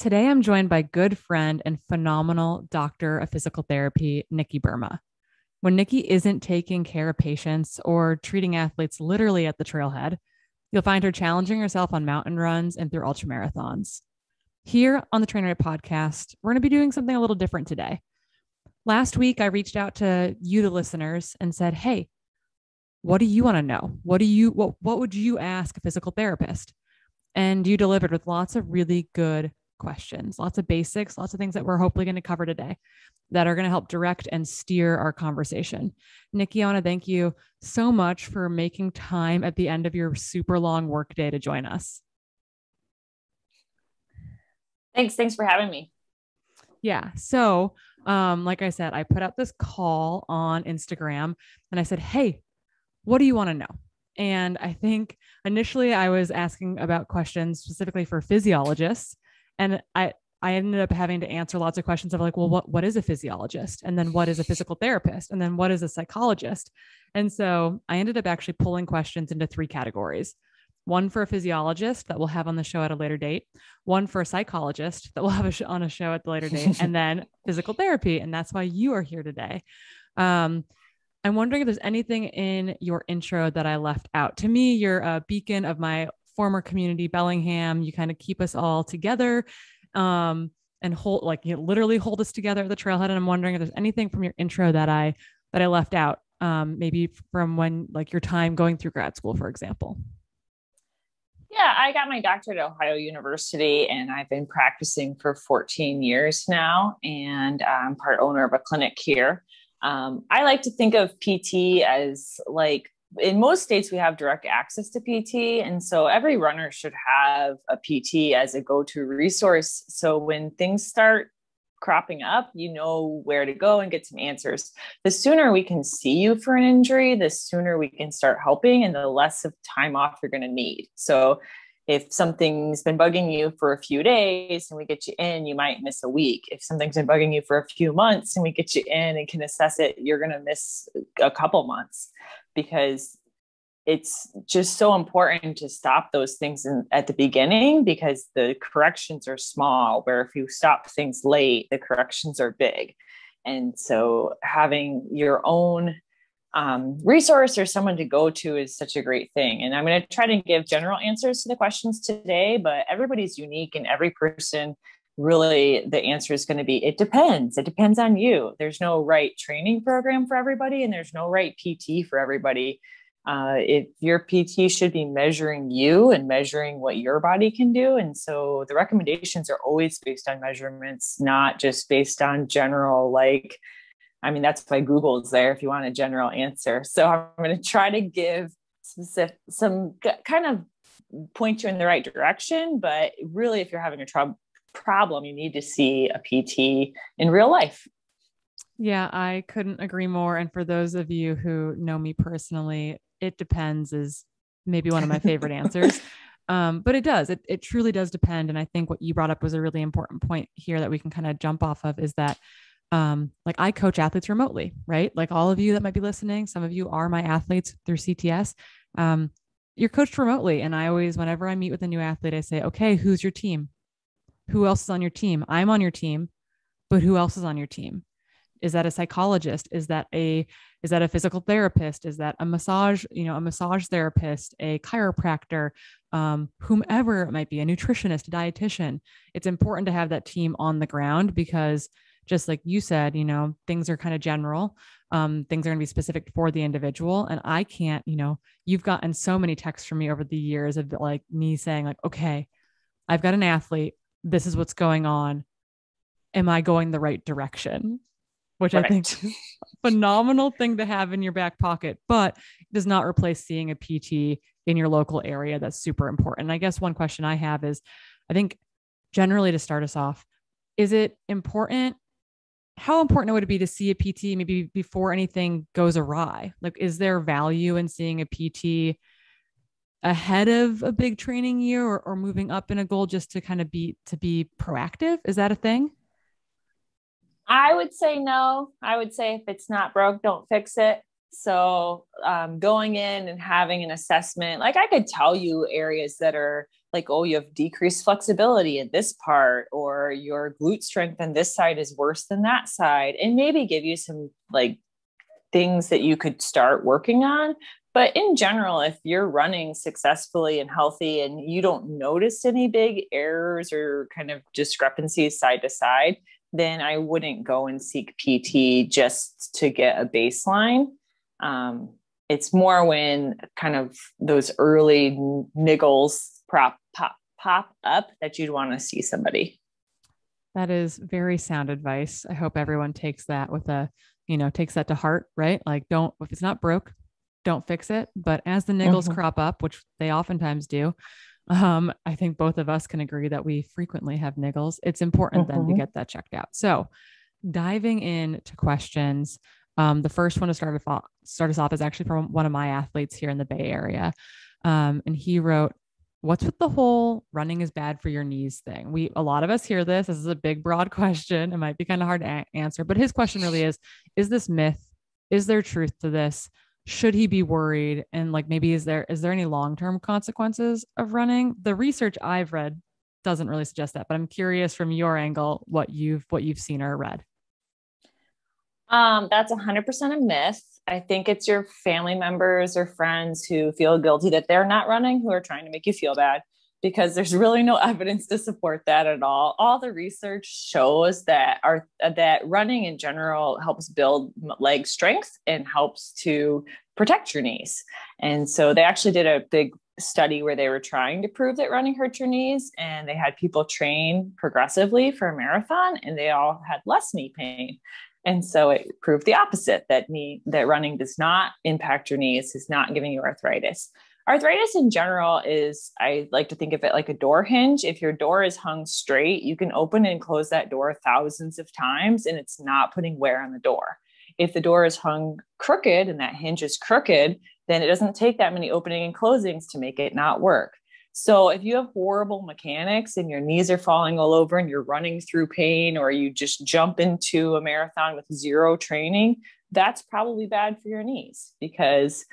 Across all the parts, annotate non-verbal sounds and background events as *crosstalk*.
Today, I'm joined by good friend and phenomenal doctor of physical therapy, Nikki Buurma. When Nikki isn't taking care of patients or treating athletes literally at the trailhead, you'll find her challenging herself on mountain runs and through ultramarathons. Here on the Train Right podcast, we're going to be doing something a little different today. Last week, I reached out to you, the listeners, and said, Hey, what do you want to know? What do you what what would you ask a physical therapist? And you delivered with lots of really good questions, lots of basics, lots of things that we're hopefully going to cover today that are going to help direct and steer our conversation. Nikki, I want to thank you so much for making time at the end of your super long workday to join us. Thanks. Thanks for having me. Yeah. So, um, like I said, I put out this call on Instagram and I said, Hey, what do you want to know? And I think initially I was asking about questions specifically for physiologists and I I ended up having to answer lots of questions of like, well, what what is a physiologist, and then what is a physical therapist, and then what is a psychologist, and so I ended up actually pulling questions into three categories. One for a physiologist that we'll have on the show at a later date, one for a psychologist that we'll have a sh- on a show at the later date, *laughs* and then physical therapy. And that's why you are here today. Um, I'm wondering if there's anything in your intro that I left out. To me, you're a beacon of my former community Bellingham. You kind of keep us all together um, and hold like you literally hold us together at the trailhead. And I'm wondering if there's anything from your intro that I that I left out, um, maybe from when like your time going through grad school, for example. Yeah, I got my doctorate at Ohio University and I've been practicing for 14 years now. And I'm part owner of a clinic here. Um, I like to think of PT as like in most states we have direct access to pt and so every runner should have a pt as a go-to resource. So when things start cropping up you know where to go and get some answers. The sooner we can see you for an injury the sooner we can start helping and the less of time off you're going to need. So if something's been bugging you for a few days and we get you in, you might miss a week. If something's been bugging you for a few months and we get you in and can assess it, you're going to miss a couple months because it's just so important to stop those things in, at the beginning because the corrections are small where if you stop things late the corrections are big. And so having your own um, resource or someone to go to is such a great thing. And i'm going to try to give general answers to the questions today but everybody's unique and every person really the answer is going to be it depends. It depends on you. There's no right training program for everybody and there's no right pt for everybody. Uh, if your pt should be measuring you and measuring what your body can do and so the recommendations are always based on measurements not just based on general like i mean that's why google's there if you want a general answer. So i'm going to try to give specific, some kind of point you in the right direction but really if you're having a trouble problem, you need to see a PT in real life. Yeah, I couldn't agree more. And for those of you who know me personally, it depends is maybe one of my favorite *laughs* answers. Um, but it does, it, it truly does depend. And I think what you brought up was a really important point here that we can kind of jump off of is that um, like I coach athletes remotely, right? Like all of you that might be listening, some of you are my athletes through CTS. Um, you're coached remotely. And I always, whenever I meet with a new athlete, I say, okay, who's your team? Who else is on your team? I'm on your team, but who else is on your team? Is that a psychologist? Is that a is that a physical therapist? Is that a massage, you know, a massage therapist, a chiropractor, um, whomever it might be, a nutritionist, a dietitian? It's important to have that team on the ground because just like you said, you know, things are kind of general. Um, things are going to be specific for the individual. And I can't, you know, you've gotten so many texts from me over the years of like me saying, like, okay, I've got an athlete this is what's going on. Am I going the right direction? Which right. I think phenomenal thing to have in your back pocket, but does not replace seeing a PT in your local area. That's super important. And I guess one question I have is I think generally to start us off, is it important? How important would it be to see a PT maybe before anything goes awry? Like, is there value in seeing a PT ahead of a big training year or, or moving up in a goal just to kind of be to be proactive? Is that a thing? I would say no. I would say if it's not broke don't fix it. So um, going in and having an assessment, like I could tell you areas that are like, oh, you have decreased flexibility in this part, or your glute strength on this side is worse than that side, and maybe give you some like things that you could start working on. But in general, if you're running successfully and healthy and you don't notice any big errors or kind of discrepancies side to side, then I wouldn't go and seek PT just to get a baseline. Um, it's more when kind of those early niggles prop pop pop up that you'd want to see somebody. That is very sound advice. I hope everyone takes that with a, you know, takes that to heart, right? Like don't if it's not broke, don't fix it. But as the niggles mm-hmm. crop up, which they oftentimes do, um, I think both of us can agree that we frequently have niggles. It's important mm-hmm. then to mm-hmm. get that checked out. So diving into questions. Um, the first one to start us, off, start us off is actually from one of my athletes here in the Bay Area. Um, and he wrote, What's with the whole running is bad for your knees thing? We, a lot of us hear this. This is a big, broad *laughs* question. It might be kind of hard to a- answer, but his question really is Is this myth? Is there truth to this? Should he be worried? And like maybe is there is there any long-term consequences of running? The research i've read doesn't really suggest that but i'm curious from your angle what you've what you've seen or read. Um, that's 100% a myth. I think it's your family members or friends who feel guilty that they're not running who are trying to make you feel bad because there's really no *laughs* evidence to support that at all. All the research shows that our that running in general helps build leg strength and helps to protect your knees. And so they actually did a big study where they were trying to prove that running hurt your knees and they had people train progressively for a marathon and they all had less knee pain. And so it proved the opposite that knee that running does not impact your knees, is not giving you arthritis arthritis in general is i like to think of it like a door hinge. If your door is hung straight you can open and close that door thousands of times and it's not putting wear on the door. If the door is hung crooked and that hinge is crooked then it doesn't take that many opening and closings to make it not work. So if you have horrible mechanics and your knees are falling all over and you're running through pain or you just jump into a marathon with zero training that's probably bad for your knees because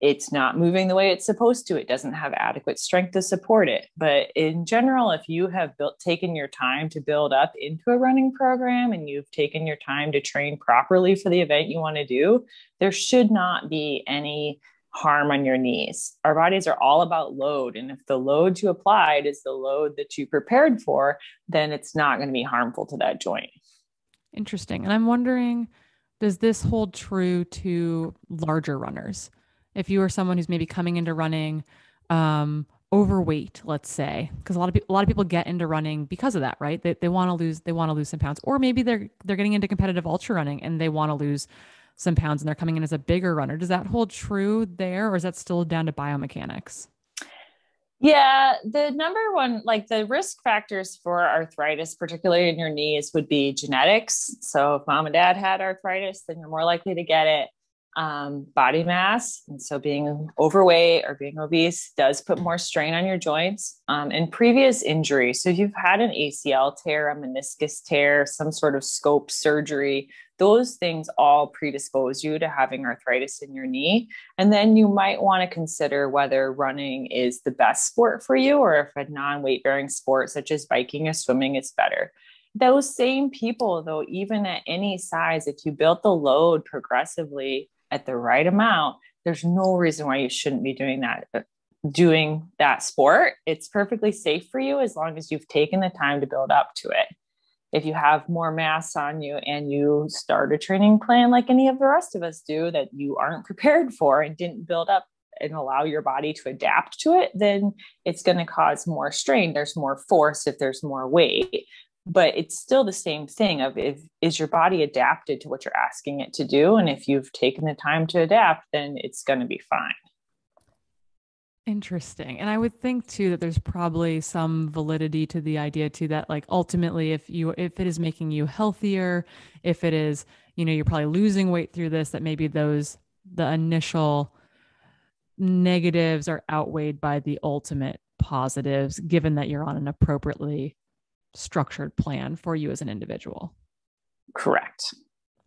it's not moving the way it's supposed to. It doesn't have adequate strength to support it. But in general if you have built taken your time to build up into a running program and you've taken your time to train properly for the event you want to do there should not be any harm on your knees. Our bodies are all about load and if the load you applied is the load that you prepared for then it's not going to be harmful to that joint. Interesting. And i'm wondering does this hold true to larger runners if you are someone who's maybe coming into running um, overweight, let's say, because a lot of people, a lot of people get into running because of that, right? They, they want to lose, they want to lose some pounds, or maybe they're, they're getting into competitive ultra running and they want to lose some pounds and they're coming in as a bigger runner. Does that hold true there? Or is that still down to biomechanics? Yeah, the number one, like the risk factors for arthritis, particularly in your knees, would be genetics. So if mom and dad had arthritis, then you're more likely to get it um, body mass. And so being overweight or being obese does put more strain on your joints um, and previous injury. So if you've had an ACL tear, a meniscus tear, some sort of scope surgery, those things all predispose you to having arthritis in your knee. And then you might want to consider whether running is the best sport for you or if a non weight bearing sport such as biking or swimming is better those same people though even at any size if you built the load progressively at the right amount, there's no reason why you shouldn't be doing that uh, doing that sport. It's perfectly safe for you as long as you've taken the time to build up to it. If you have more mass on you and you start a training plan like any of the rest of us do that you aren't prepared for and didn't build up and allow your body to adapt to it, then it's going to cause more strain. There's more force if there's more weight but it's still the same thing of if is your body adapted to what you're asking it to do? And if you've taken the time to adapt then it's going to be fine. Interesting. And i would think too that there's probably some validity to the idea too that like ultimately if you if it is making you healthier if it is you know you're probably losing weight through this that maybe those the initial negatives are outweighed by the ultimate positives given that you're on an appropriately structured plan for you as an individual. Correct.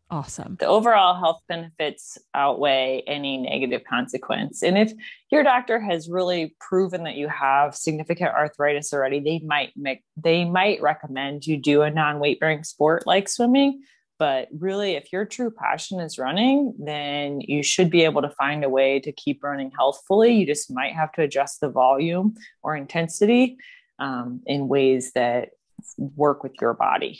Awesome. The overall health benefits outweigh any negative consequence. And if your doctor has really proven that you have significant arthritis already, they might make they might recommend you do a non-weight bearing sport like swimming. But really, if your true passion is running, then you should be able to find a way to keep running healthfully. You just might have to adjust the volume or intensity um, in ways that work with your body.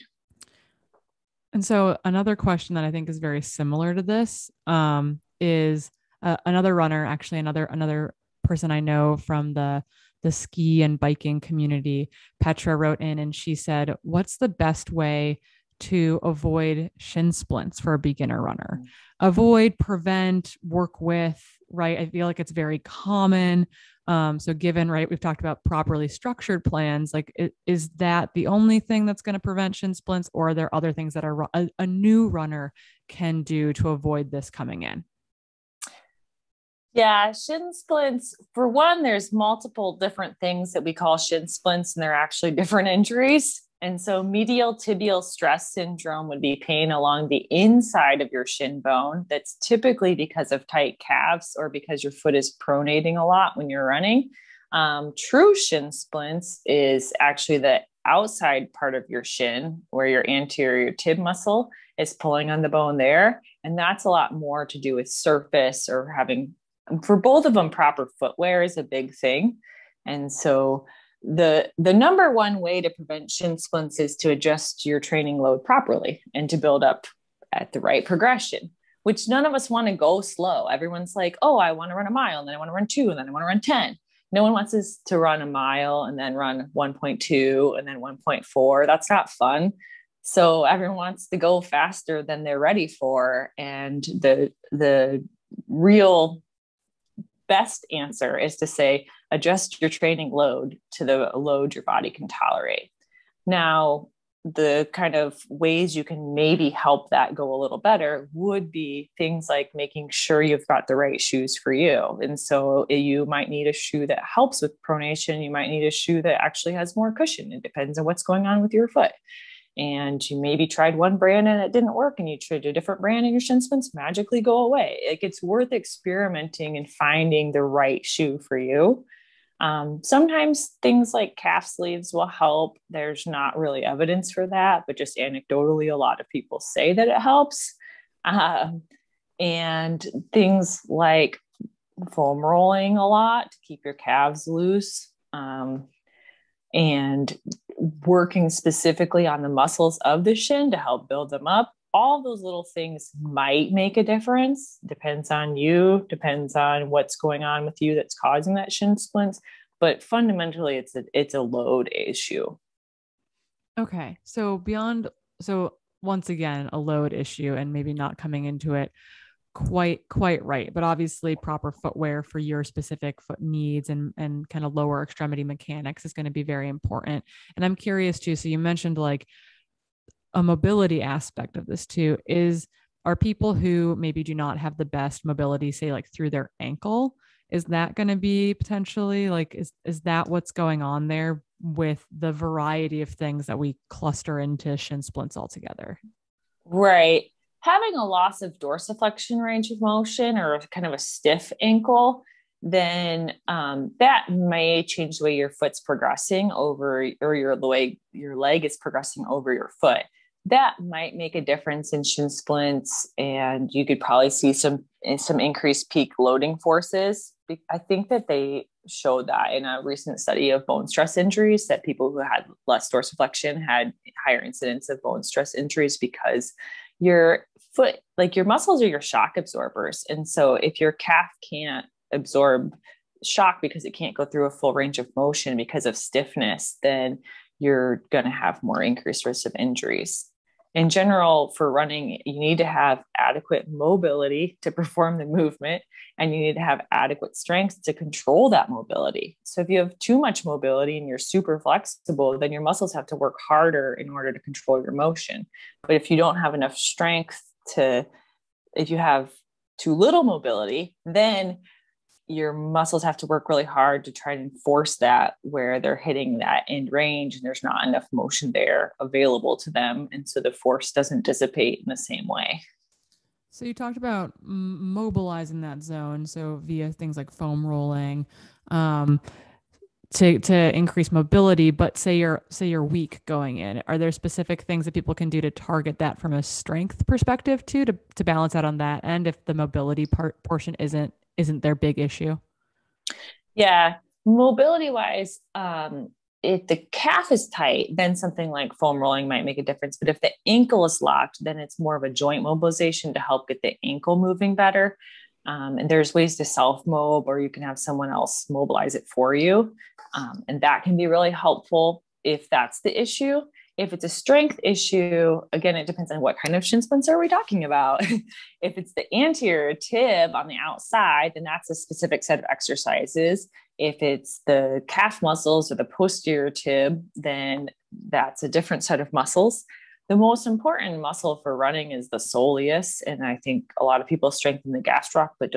And so another question that I think is very similar to this um, is uh, another runner, actually another another person I know from the the ski and biking community. Petra wrote in and she said, "What's the best way to avoid shin splints for a beginner runner? Mm. Avoid, prevent, work with." Right? I feel like it's very common. Um, so given, right, we've talked about properly structured plans, like it, is that the only thing that's going to prevent shin splints or are there other things that are a, a new runner can do to avoid this coming in? Yeah, shin splints. For one, there's multiple different things that we call shin splints, and they're actually *laughs* different injuries. And so, medial tibial stress syndrome would be pain along the inside of your shin bone. That's typically because of tight calves or because your foot is pronating a lot when you're running. Um, true shin splints is actually the outside part of your shin where your anterior tib muscle is pulling on the bone there. And that's a lot more to do with surface or having, for both of them, proper footwear is a big thing. And so, the the number one way to prevent shin splints is to adjust your training load properly and to build up at the right progression which none of us want to go slow. Everyone's like oh i want to run a mile and then i want to run two and then i want to run 10 no one wants us to run a mile and then run 1.2 and then 1.4 that's not fun. So everyone wants to go faster than they're ready for and the the real best answer is to say adjust your training load to the load your body can tolerate. Now, the kind of ways you can maybe help that go a little better would be things like making sure you've got the right shoes for you. And so eh, you might need a shoe that helps with pronation. You might need a shoe that actually has more cushion. It depends on what's going on with your foot. And you maybe tried one brand and it didn't work, and you tried a different brand and your shin splints magically go away. Like it's worth experimenting and finding the right shoe for you um, sometimes things like calf sleeves will help. There's not really evidence for that, but just anecdotally, a lot of people say that it helps. Uh, and things like foam rolling a lot to keep your calves loose. Um, and working specifically on the muscles of the shin to help build them up all those little things might make a difference. Depends on you, depends on what's going on with you that's causing that shin splints. But fundamentally, it's a it's a load issue. Okay, so beyond so once again a load issue and maybe not coming into it quite quite right but obviously proper footwear for your specific foot needs and and kind of lower extremity mechanics is going to be very important and i'm curious too so you mentioned like a mobility aspect of this too is are people who maybe do not have the best mobility say like through their ankle is that going to be potentially like is is that what's going on there with the variety of things that we cluster into shin splints altogether? Right. Having a loss of dorsiflexion range of motion or kind of a stiff ankle then um, that may change the way your foot's progressing over or your the way your leg is progressing over your foot that might make a difference in shin splints and you could probably see some eh, some increased peak loading forces. I think that they showed that in a recent study of bone stress injuries that people who had less dorsiflexion had higher incidence of bone stress injuries because your foot like your muscles are your shock absorbers. And so if your calf can't absorb shock because it can't go through a full range of motion because of stiffness then you're going to have more increased risk of injuries in general, for running, you need to have adequate mobility to perform the movement, and you need to have adequate strength to control that mobility. So, if you have too much mobility and you're super flexible, then your muscles have to work harder in order to control your motion. But if you don't have enough strength to, if you have too little mobility, then your muscles have to work really hard to try to enforce that where they're hitting that end range and there's not enough motion there available to them and so the force doesn't dissipate in the same way So you talked about m- mobilizing that zone, so via things like foam rolling, um, to to increase mobility. But say you're say you're weak going in, are there specific things that people can do to target that from a strength perspective too, to to balance out on that end if the mobility part portion isn't isn't their big issue? Yeah, mobility wise, um, if the calf is tight, then something like foam rolling might make a difference. But if the ankle is locked, then it's more of a joint mobilization to help get the ankle moving better. Um, and there's ways to self mob, or you can have someone else mobilize it for you. Um, and that can be really helpful if that's the issue. If it's a strength issue, again, it depends on what kind of shin splints are we talking about. *laughs* if it's the anterior tib on the outside, then that's a specific set of exercises. If it's the calf muscles or the posterior tib, then that's a different set of muscles. The most important muscle for running is the soleus. And I think a lot of people strengthen the gastroc, but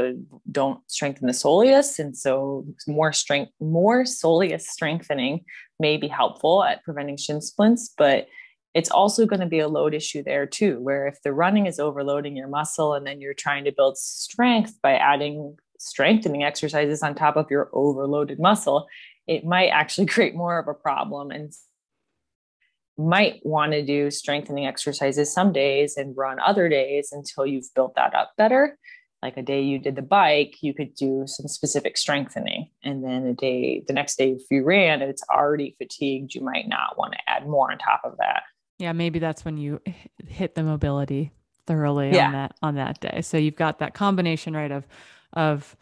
don't strengthen the soleus. And so more strength, more soleus strengthening may be helpful at preventing shin splints, but it's also going to be a load issue there too, where if the running is overloading your muscle and then you're trying to build strength by adding strengthening exercises on top of your overloaded muscle, it might actually *laughs* create more of a problem and might want to do strengthening exercises some days and run other days until you've built that up better. Like a day you did the bike, you could do some specific strengthening. And then a day, the next day, if you ran and it's already fatigued, you might not want to add more on top of that. Yeah, maybe that's when you hit the mobility thoroughly yeah. on that on that day. So you've got that combination, right, of of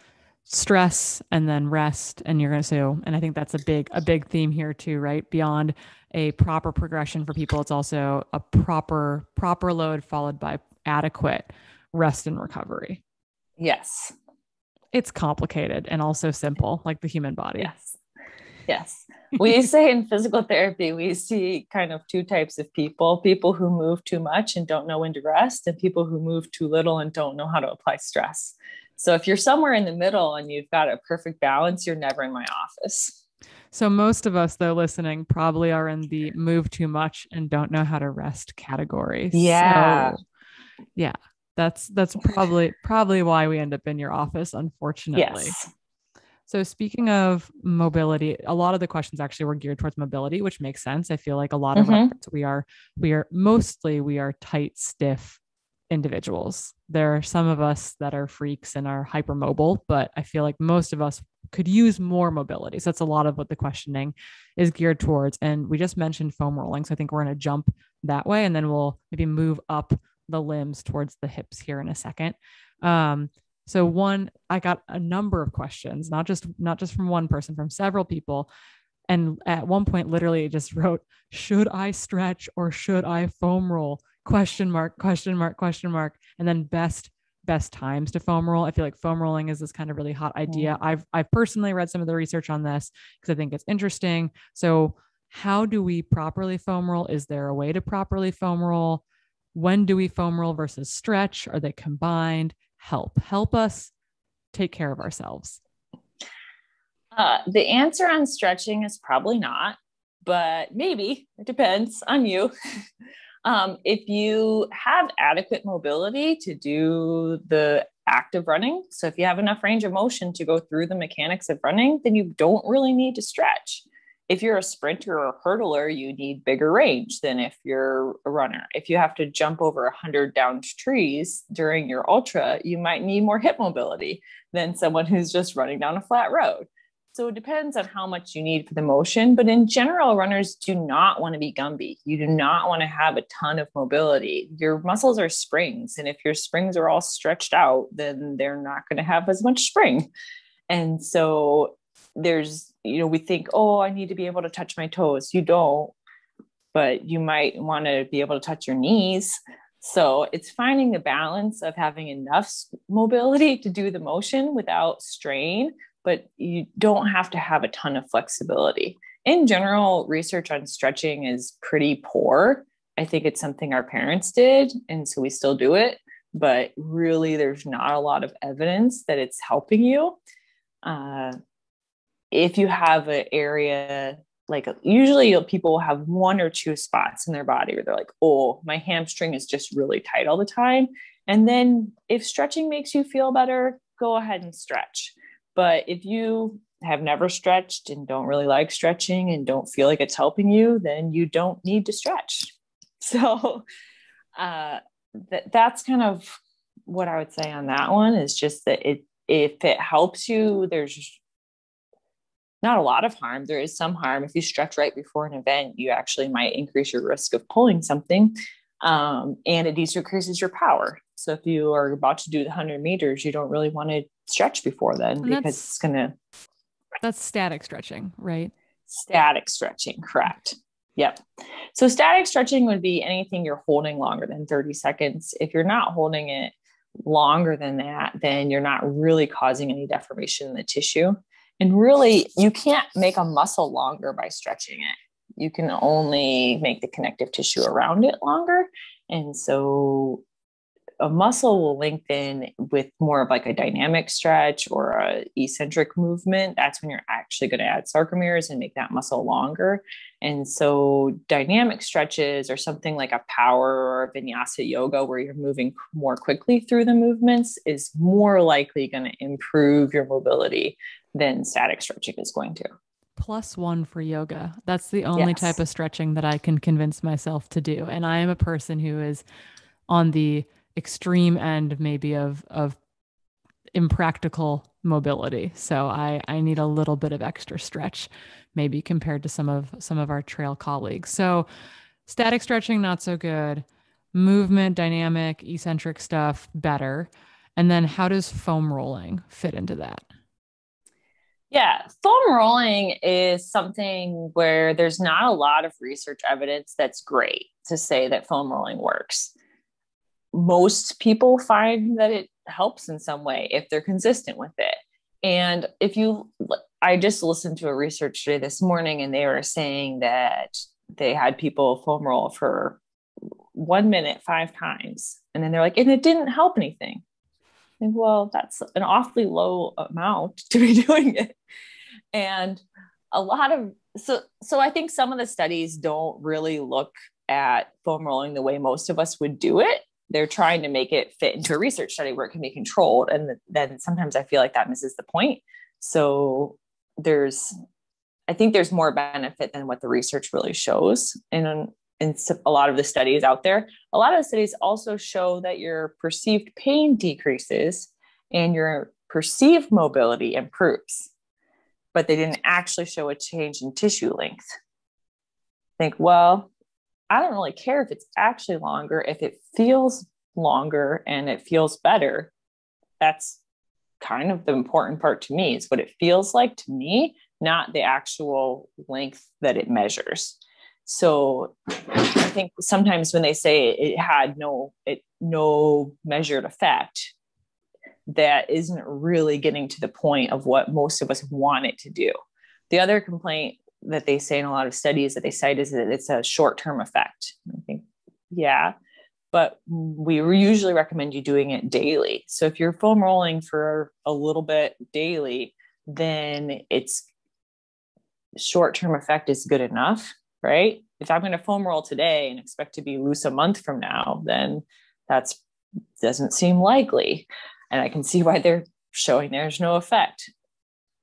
stress and then rest and you're going to so and i think that's a big a big theme here too right beyond a proper progression for people. It's also a proper proper load followed by adequate rest and recovery. Yes. It's complicated and also simple like the human body. Yes. Yes. We say in physical therapy we see kind of two types of people people who move too much and don't know when to rest and people who move too little and don't know how to apply stress. So if you're somewhere in the middle and you've got a perfect balance, you're never in my office. So most of us though listening probably are in the move too much and don't know how to rest category. Yeah. So, yeah. That's that's *laughs* probably probably why we end up in your office unfortunately. Yes. So speaking of mobility, a lot of the questions actually were geared towards mobility, which makes sense. I feel like a lot of mm-hmm. we are we are mostly we are tight, stiff individuals. There are some of us that are freaks and are hypermobile, but I feel like most of us could use more mobility. So that's a lot of what the questioning is geared towards. And we just mentioned foam rolling. So I think we're going to jump that way and then we'll maybe move up the limbs towards the hips here in a second. Um, so one, I got a number of questions, not just not just from one person, from several people. And at one point, literally it just *laughs* wrote, should I stretch or should I foam roll? Question mark, question mark, question mark, and then best best times to foam roll. I feel like foam rolling is this kind of really hot idea. Mm. I've I've personally read some of the research on this because I think it's interesting. So how do we properly foam roll? Is there a way to properly foam roll? When do we foam roll versus stretch? Are they combined? Help. Help us take care of ourselves. Uh, the answer on stretching is probably not, but maybe it depends on you. *laughs* Um, if you have adequate mobility to do the act of running, so if you have enough range of motion to go through the mechanics of running, then you don't really need to stretch. If you're a sprinter or a hurdler, you need bigger range than if you're a runner. If you have to jump over 100 downed trees during your ultra, you might need more hip mobility than someone who's just running down a flat road. So it depends on how much you need for the motion. But in general, runners do not want to be Gumby. You do not want to have a ton of mobility. Your muscles are springs. And if your springs are all stretched out, then they're not going to have as much spring. And so there's, you know, we think, oh, I need to be able to touch my toes. You don't, but you might want to be able to touch your knees. So it's finding the balance of having enough mobility to do the motion without strain, but you don't have to have a ton of flexibility. In general, research on stretching is pretty poor. I think it's something our parents did, and so we still do it, but really, there's not a lot of evidence that it's helping you. Uh, if you have an area like usually people will have one or two spots in their body where they're like, oh, my hamstring is just really tight all the time. And then if stretching makes you feel better, go ahead and stretch. But if you have never stretched and don't really like stretching and don't feel like it's helping you, then you don't need to stretch. *laughs* So uh, th- that's kind of what I would say on that one is just that it if it helps you, there's not a lot of harm. There is some harm. If you stretch right before an event, you actually might increase your risk of pulling something. Um, and it decreases your power. So if you are about to do the 100 meters, you don't really want to stretch before then and because it's going to. That's static stretching, right? Static stretching, correct. Yep. So static stretching would be anything you're holding longer than 30 seconds. If you're not holding it longer than that, then you're not really causing any deformation in the tissue. And really, you can't make a muscle longer by stretching it. You can only make the connective tissue around it longer. And so a muscle will lengthen with more of like a dynamic stretch or a eccentric movement. That's when you're actually going to add sarcomeres and make that muscle longer. And so dynamic stretches or something like a power or a vinyasa yoga where you're moving more quickly through the movements is more likely going to improve your mobility than static stretching is going to. Plus one for yoga. That's the only yes. type of stretching that i can convince myself to do. And i am a person who is on the extreme end maybe of of impractical mobility. So I I need a little bit of extra stretch maybe compared to some of some of our trail colleagues. So static stretching not so good. Movement, dynamic, eccentric stuff better. And then how does foam rolling fit into that? Yeah, foam rolling is something where there's not a lot of research evidence that's great to say that foam rolling works most people find that it helps in some way if they're consistent with it. And if you, I just listened to a research study this morning and they were saying that they had people foam roll for one minute five times. And then they're like, and it didn't help anything. And well, that's an awfully low amount to be *laughs* doing it. And a lot of, so, so I think some of the studies don't really look at foam rolling the way most of us would do it they're trying to make it fit into a research study where it can be controlled and then sometimes i feel like that misses the point. So there's i think there's more benefit than what the research really shows in in a lot of the studies out there. A lot of the studies also show that your perceived pain decreases and your perceived mobility improves but they didn't actually show a change in tissue length. Think well I don't really care if it's actually longer. If it feels longer and it feels better, that's kind of the important part to me is what it feels like to me, not the actual length that it measures. So I think sometimes when they say it had no it no measured effect, that isn't really getting to the point of what most of us want it to do. The other complaint that they say in a lot of studies that they cite is that it's a short term effect. I think, yeah, but we usually recommend you doing it daily. So if you're foam rolling for a little bit daily, then it's short term effect is good enough, right? If I'm going to foam roll today and expect to be loose a month from now, then that's doesn't seem likely. And I can see why they're showing there's no effect.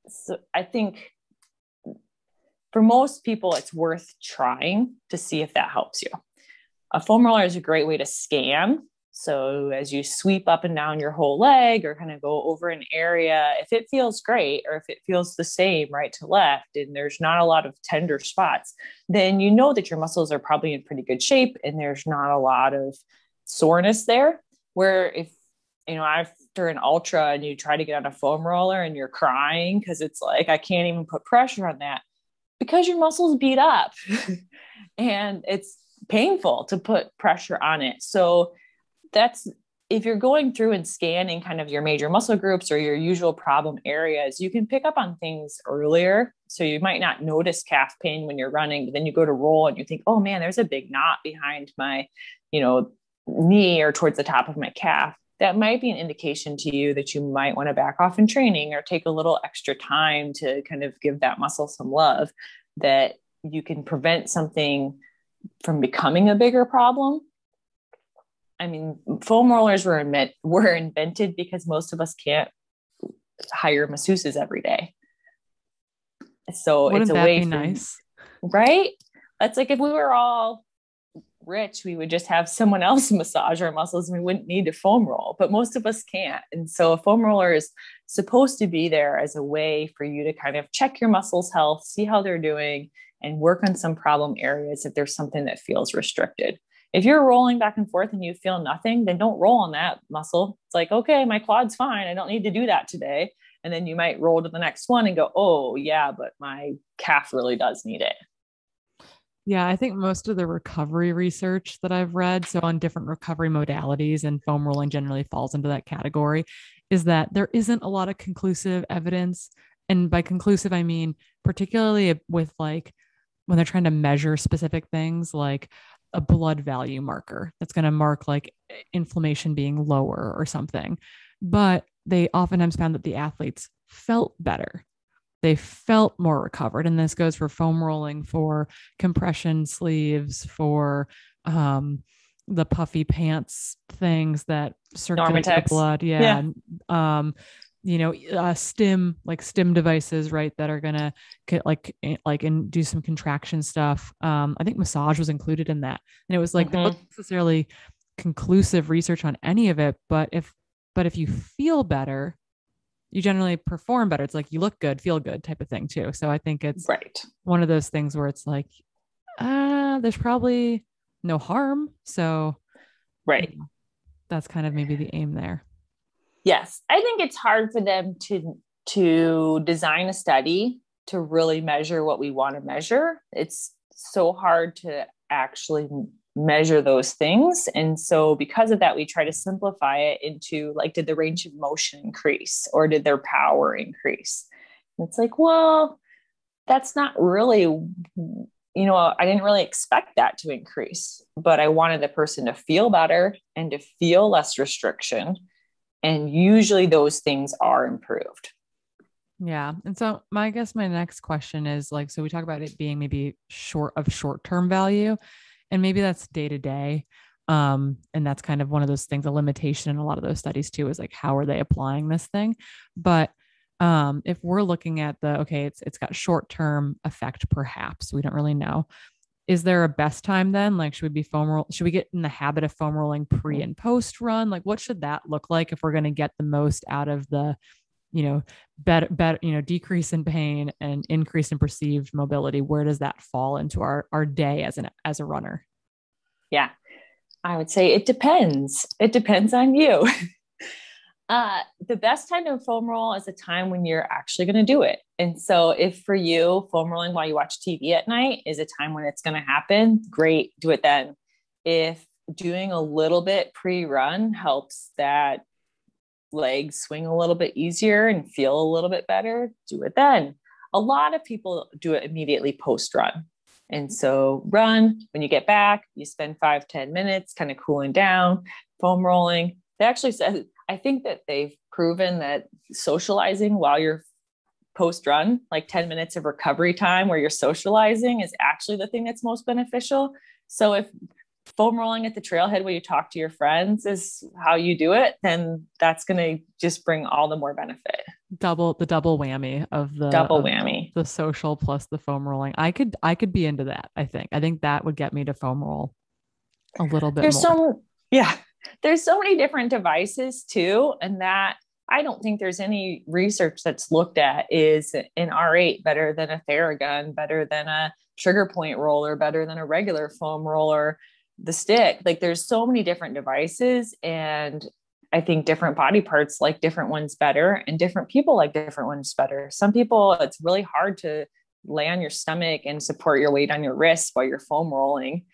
So I think for most people, it's worth trying to see if that helps you. A foam roller is a great way to scan. So as you sweep up and down your whole leg or kind of go over an area, if it feels great or if it feels the same right to left and there's not a lot of tender spots, then you know that your muscles are probably in pretty good shape and there's not a lot of soreness there. Where if you know, after an ultra and you try to get on a foam roller and you're crying because it's like, I can't even put pressure on that because your muscles beat up *laughs* and it's painful to put pressure on it. So that's if you're going through and scanning kind of your major muscle groups or your usual problem areas, you can pick up on things earlier. So you might not notice calf pain when you're running, but then you go to roll and you think, oh man, there's a big knot behind my, you know, knee or towards the top of my calf that might be an indication to you that you might want to back off in training or take a little extra time to kind of give that muscle some love that you can prevent something from becoming a bigger problem I mean, foam rollers were invent, *laughs* were invented because most of us can't hire masseuses every day. So Wouldn't it's a way for, nice, right? That's like if we were all rich, we would just have someone else *laughs* massage our muscles and we wouldn't need to foam roll, but most of us can't. And so a foam roller is supposed to be there as a way for you to kind of check your muscles health, see how they're doing, and work on some problem areas if there's something that feels restricted. If you're rolling back and forth and you feel nothing, then don't roll on that muscle. It's like, okay, my quad's fine. I don't need to do that today. And then you might roll to the next one and go, oh, yeah, but my calf really does need it. Yeah, I think most of the recovery research that I've read, so on different recovery modalities, and foam rolling generally falls into that category, is that there isn't a lot of conclusive evidence. And by conclusive, I mean particularly with like when they're trying to measure specific things like a blood value marker that's going to mark like inflammation being lower or something. But they oftentimes found that the athletes felt better. They felt more recovered. And this goes for foam rolling, for compression sleeves, for um, the puffy pants things that circulate the blood. Yeah. yeah. Um, you know, uh, stim like stim devices, right? That are gonna get like like and do some contraction stuff. Um, I think massage was included in that, and it was like mm-hmm. not necessarily conclusive research on any of it, but if but if you feel better, you generally perform better. It's like you look good, feel good type of thing too. So I think it's right one of those things where it's like, uh, there's probably no harm. So right. You know, that's kind of maybe the aim there. Yes. I think it's hard for them to to design a study to really measure what we want to measure. It's so hard to actually measure those things. And so, because of that, we try to simplify it into like, did the range of motion increase or did their power increase? And it's like, well, that's not really, you know, I didn't really expect that to increase, but I wanted the person to feel better and to feel less restriction. And usually those things are improved. Yeah. And so my I guess my next question is like so we talk about it being maybe short of short-term value and maybe that's day to day um, and that's kind of one of those things a limitation in a lot of those studies too is like how are they applying this thing? But um, if we're looking at the okay it's it's got short term effect perhaps we don't really know is there a best time then? Like should we be foam roll should we get in the habit of foam rolling pre and post run? Like what should that look like if we're going to get the most out of the you know better better you know decrease in pain and increase in perceived mobility where does that fall into our our day as an as a runner? Yeah i would say it depends. It depends on you. *laughs* Uh, the best time to foam roll is a time when you're actually going to do it. And so if for you foam rolling while you watch tv at night is a time when it's going to happen great do it then. If doing a little bit pre-run helps that legs swing a little bit easier and feel a little bit better, do it then. A lot of people do it immediately post run. And so, run when you get back, you spend five ten minutes kind of cooling down, foam rolling. They actually said, I think that they've proven that socializing while you're post run, like 10 minutes of recovery time where you're socializing, is actually the thing that's most beneficial. So, if foam rolling at the trailhead where you talk to your friends is how you do it, then that's going to just bring all the more benefit. Double the double whammy of the double whammy, the social plus the foam rolling. I could I could be into that. I think I think that would get me to foam roll a little bit. There's more. so yeah, there's so many different devices too, and that I don't think there's any research that's looked at is an R8 better than a Theragun, better than a trigger point roller, better than a regular foam roller the stick like there's so many different devices and i think different body parts like different ones better and different people like different ones better. Some people it's really hard to lay on your stomach and support your weight on your wrist while you're foam rolling.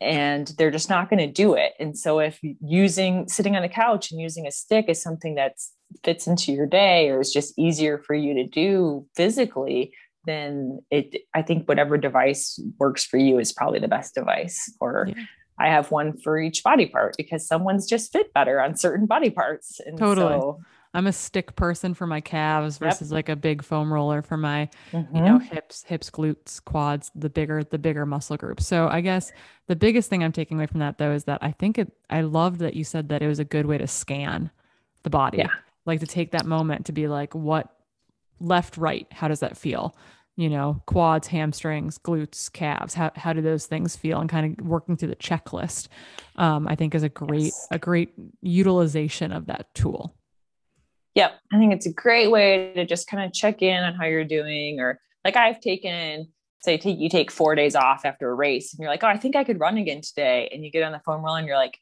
And they're just not going to do it. And so if using sitting on a couch and using a stick is something that fits into your day or is just easier for you to do physically then it i think whatever device works for you is probably the best device or yeah. i have one for each body part because someone's just fit better on certain body parts and totally so I'm a stick person for my calves versus yep. like a big foam roller for my, mm-hmm. you know, hips, hips, glutes, quads, the bigger, the bigger muscle groups. So I guess the biggest thing I'm taking away from that though is that I think it, I loved that you said that it was a good way to scan the body. Yeah. Like to take that moment to be like, what left, right, how does that feel? you know, quads, hamstrings, glutes, calves. How how do those things feel? And kind of working through the checklist, um, I think is a great yes. a great utilization of that tool. Yep, I think it's a great way to just kind of check in on how you're doing. Or like I've taken, say, take you take four days off after a race, and you're like, oh, I think I could run again today, and you get on the foam roll, and you're like,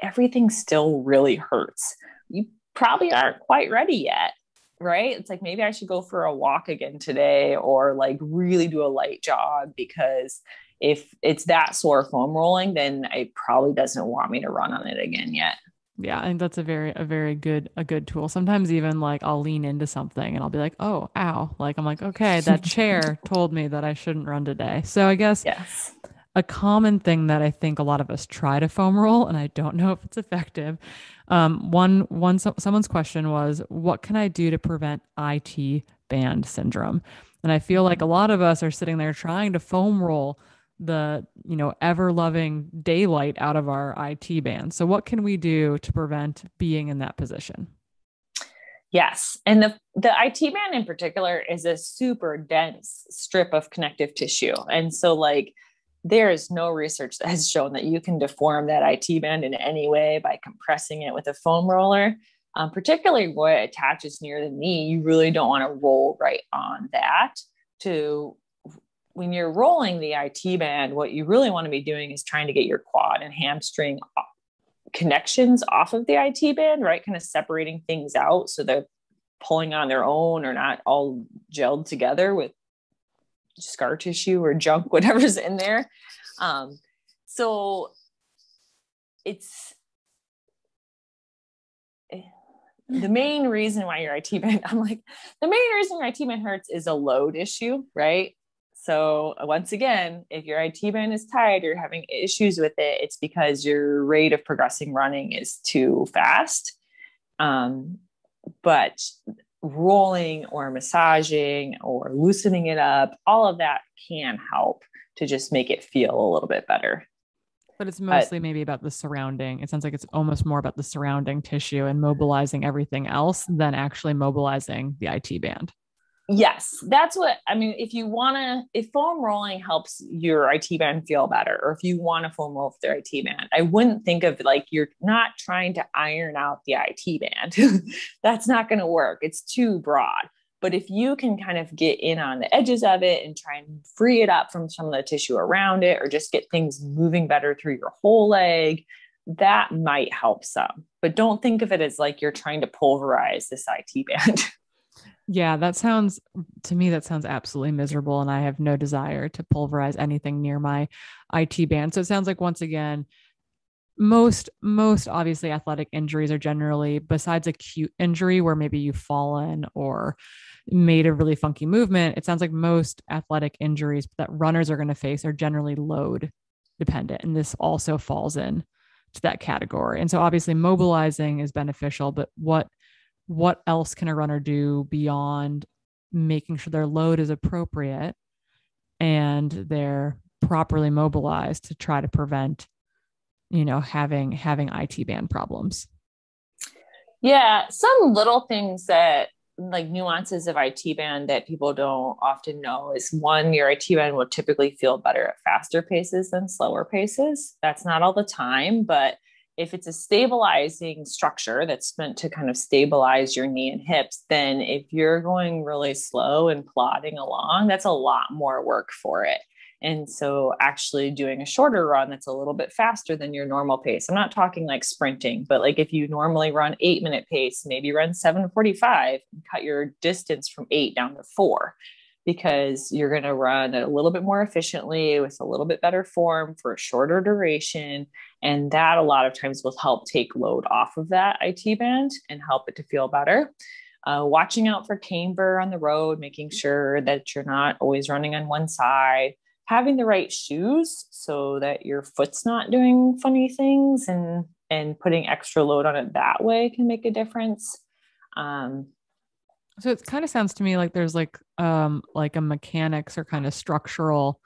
everything still really hurts. You probably aren't quite ready yet right? It's like maybe I should go for a walk again today or like really do a light jog because if it's that sore foam rolling, then it probably doesn't want me to run on it again yet. Yeah, I think that's a very a very good a good tool. Sometimes even like I'll lean into something and I'll be like, "Oh, ow." Like I'm like, "Okay, that *laughs* chair told me that I shouldn't run today." So I guess yes. A common thing that I think a lot of us try to foam roll and I don't know if it's effective um, one one so, someone's question was, "What can I do to prevent IT band syndrome?" And I feel like a lot of us are sitting there trying to foam roll the you know ever loving daylight out of our IT band. So what can we do to prevent being in that position? Yes, and the the IT band in particular is a super dense strip of connective tissue, and so like there is no research that has shown that you can deform that IT band in any way by compressing it with a foam roller. Um, particularly what attaches near the knee, you really don't want to roll right on that. To when you're rolling the IT band, what you really want to be doing is trying to get your quad and hamstring connections off of the IT band, right? Kind of separating things out so they're pulling on their own or not all gelled together with scar tissue or junk, *laughs* whatever's in there. Um, so it's eh, the main reason why your IT band, *laughs* I'm like, the main reason your IT band hurts is a load issue, right? So once again, if your IT band is tight or you're having issues with it, it's because your rate of progressing running is too fast. Um, but rolling or massaging or loosening it up, all of that can help to just make it feel a little bit better. But it's mostly but, maybe about the surrounding. It sounds like it's almost more about the surrounding tissue and mobilizing everything else than actually mobilizing the IT band. Yes, that's what I mean. If you want to, if foam rolling helps your IT band feel better, or if you want to foam roll with their IT band, I wouldn't think of like you're not trying to iron out the IT band. *laughs* that's not going to work. It's too broad. But if you can kind of get in on the edges of it and try and free it up from some of the tissue around it, or just get things moving better through your whole leg, that might help some. But don't think of it as like you're trying to pulverize this IT band. *laughs* Yeah, that sounds to me that sounds absolutely miserable and I have no desire to pulverize anything near my IT band. So it sounds like once again most most obviously athletic injuries are generally besides acute injury where maybe you've fallen or made a really funky movement, it sounds like most athletic injuries that runners are going to face are generally load dependent and this also falls in to that category. And so obviously mobilizing is beneficial, but what what else can a runner do beyond making sure their load is appropriate and they're properly mobilized to try to prevent you know having having IT band problems? Yeah some little things that like nuances of IT band that people don't often know is one your IT band will typically feel better at faster paces than slower paces. That's not all the time but if it's a stabilizing structure that's meant to kind of stabilize your knee and hips, then if you're going really slow and plodding along, that's a lot more work for it. And so, actually, doing a shorter run that's a little bit faster than your normal pace. I'm not talking like sprinting, but like if you normally run eight minute pace, maybe run 745, and cut your distance from eight down to four because you're going to run a little bit more efficiently with a little bit better form for a shorter duration. And that a lot of times will help take load off of that IT band and help it to feel better. Uh, watching out for camber on the road, making sure that you're not always running on one side, having the right shoes so that your foot's not doing funny things and and putting extra load on it that way can make a difference Um, so it kind of sounds to me like there's like um like a mechanics or kind of structural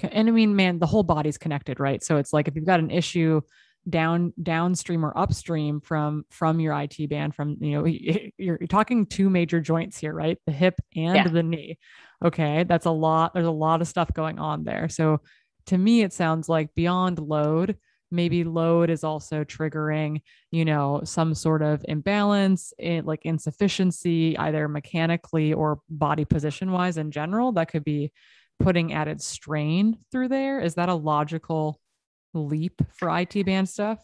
and I mean man the whole body's connected right? So it's like if you've got an issue down downstream or upstream from from your IT band from you know you're, you're talking two major joints here right? The hip and yeah. the knee. Okay that's a lot there's a lot of stuff going on there. So to me it sounds like beyond load maybe load is also triggering you know some sort of imbalance in like insufficiency either mechanically or body position wise in general that could be putting added strain through there. Is that a logical leap for IT band stuff?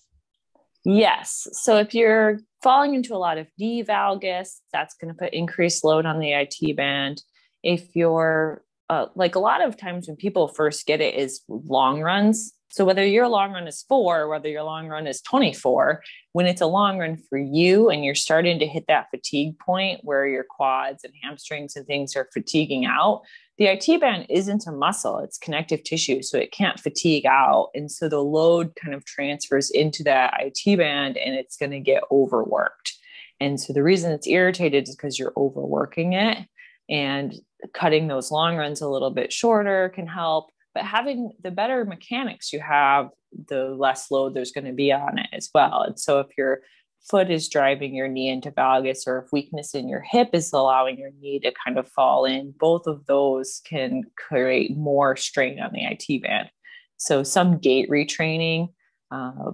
Yes. So if you're falling into a lot of knee valgus that's going to put increased load on the IT band. If you're uh, like a lot of times when people first get it is long runs so whether your long run is four, whether your long run is 24, when it's a long run for you and you're starting to hit that fatigue point where your quads and hamstrings and things are fatiguing out, the IT band isn't a muscle, it's connective tissue. So it can't fatigue out. And so the load kind of transfers into that IT band and it's going to get overworked. And so the reason it's irritated is because you're overworking it and cutting those long runs a little bit shorter can help but having the better mechanics you have the less load there's going to be on it as well. And so if your foot is driving your knee into valgus or if weakness in your hip is allowing your knee to kind of fall in both of those can create more strain on the it band. So some gait retraining uh,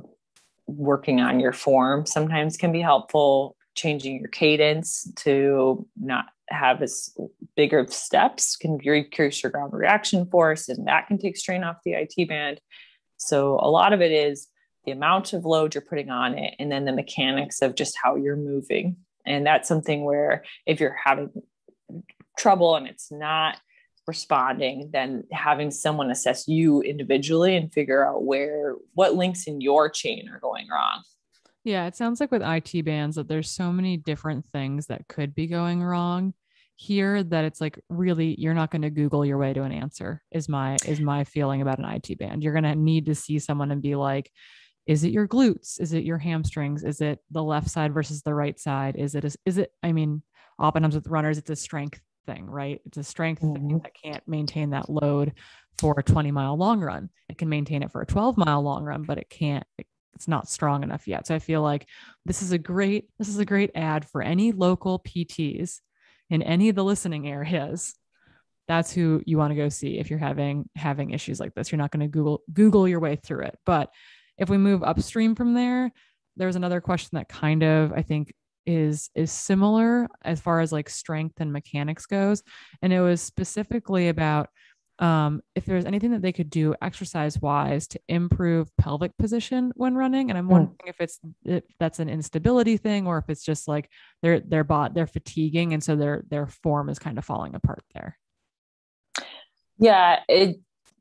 working on your form sometimes can be helpful changing your cadence to not have as bigger steps can decrease your ground reaction force and that can take strain off the IT band. So a lot of it is the amount of load you're putting on it and then the mechanics of just how you're moving. And that's something where if you're having trouble and it's not responding, then having someone assess you individually and figure out where what links in your chain are going wrong. Yeah, it sounds like with IT bands that there's so many different things that could be going wrong here that it's like really you're not going to google your way to an answer is my is my feeling about an IT band. You're going to need to see someone and be like is it your glutes? Is it your hamstrings? Is it the left side versus the right side? Is it a, is it I mean oftentimes with runners it's a strength thing, right? It's a strength mm-hmm. that can't maintain that load for a 20 mile long run. It can maintain it for a 12 mile long run, but it can't it it's not strong enough yet. So I feel like this is a great this is a great ad for any local PTs in any of the listening areas. That's who you want to go see if you're having having issues like this. You're not going to Google Google your way through it. But if we move upstream from there, there's another question that kind of I think is is similar as far as like strength and mechanics goes and it was specifically about um, if there's anything that they could do exercise wise to improve pelvic position when running. And I'm wondering mm. if it's if that's an instability thing or if it's just like their their bot they're fatiguing and so their their form is kind of falling apart there. Yeah, it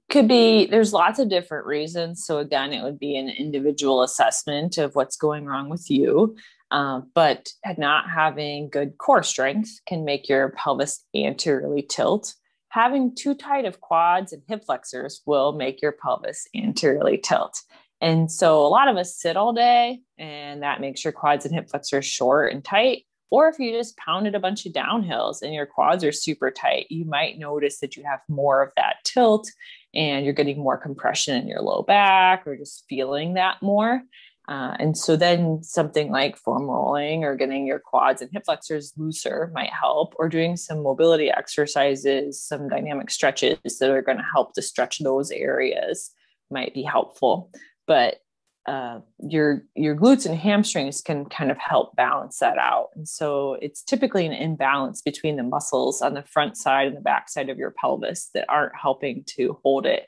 could be there's lots of different reasons. So again, it would be an individual assessment of what's going wrong with you. Uh, but not having good core strength can make your pelvis anteriorly tilt having too tight of quads and hip flexors will make your pelvis anteriorly tilt. And so a lot of us sit all day and that makes your quads and hip flexors short and tight. Or if you just pounded a bunch of downhills and your quads are super tight, you might notice that you have more of that tilt and you're getting more compression in your low back or just feeling that more. Uh, and so then something like foam rolling or getting your quads and hip flexors looser might help, or doing some mobility exercises, some dynamic stretches that are going to help to stretch those areas might be helpful. But uh, your your glutes and hamstrings can kind of help balance that out. And so it's typically an imbalance between the muscles on the front side and the back side of your pelvis that aren't helping to hold it